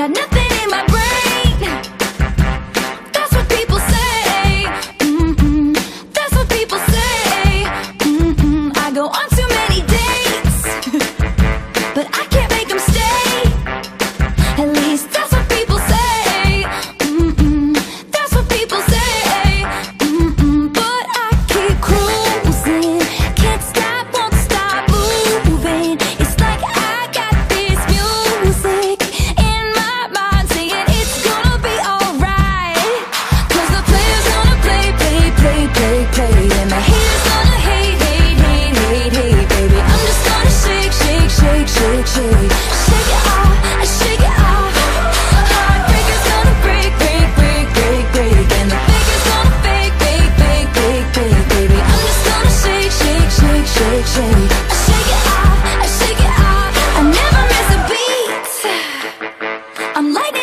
got nothing I'm lightning.